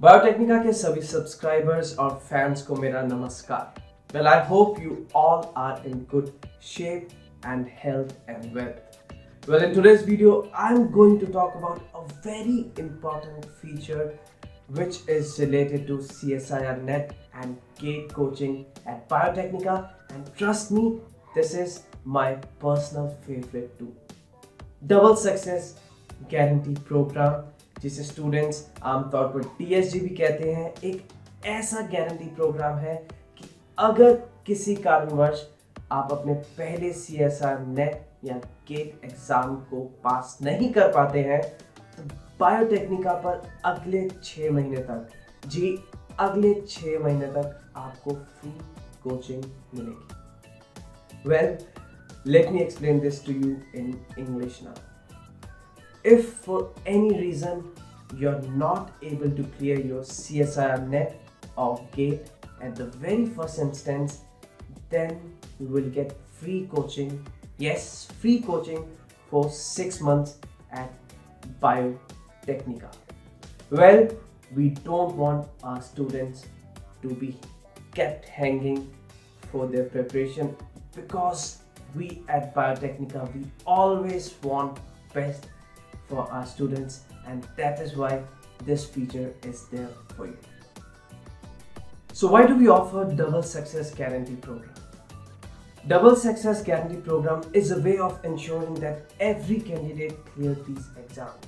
बायोटेक्निका के सभी सब्सक्राइबर्स और फैंस को मेरा नमस्कार well I hope you all are in good shape and health and wealth Well, in today's video, I'm going to talk about a very important feature which is related to CSIR Net and GATE coaching at Biotecnika. And trust me, this is my personal favorite too. Double Success Guarantee Program जिसे students आमतौर पर TSG भी कहते हैं, एक ऐसा guarantee programme है कि अगर किसी कारणवश आप अपने पहले सी एस आर नेट या गेट एग्ज़ाम को पास नहीं कर पाते हैं तो बायोटेक्निका पर अगले छः महीने तक, जी, अगले छः महीने तक आपको फ्री कोचिंग मिलेगी। Well let me explain this to you in English now if for any reason you're not able to clear your CSIR net or gate at the very first instance, then you will get free coaching. Yes, free coaching for six months at Biotecnika. Well, we don't want our students to be kept hanging for their preparation because we at Biotecnika we always want best for our students and that is why this feature is there for you. So why do we offer double success guarantee program? Double success guarantee program is a way of ensuring that every candidate clears these exams.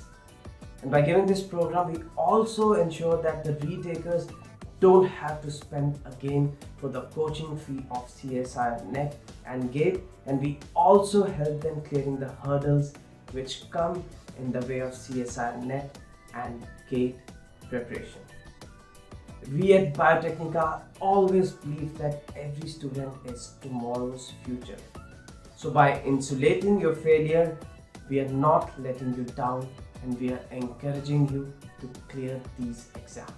And by giving this program, we also ensure that the retakers don't have to spend again for the coaching fee of CSIR NET and GATE and we also help them clearing the hurdles which come in the way of CSIR net and GATE preparation. We at Biotecnika always believe that every student is tomorrow's future. So by insulating your failure, we are not letting you down and we are encouraging you to clear these exams.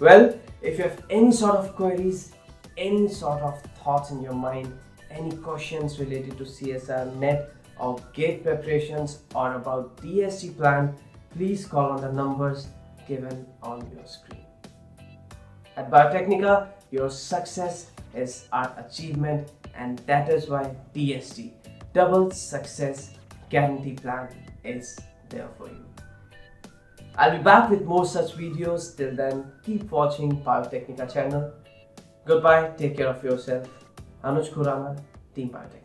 Well, if you have any sort of queries, any sort of thoughts in your mind, any questions related to CSIR net or gate preparations or about DSG plan, please call on the numbers given on your screen. At Biotecnika, your success is our achievement and that is why DSG, Double Success Guarantee Plan is there for you. I'll be back with more such videos. Till then, keep watching Biotecnika channel. Goodbye, take care of yourself. Anuj Khurana, Team Biotecnika.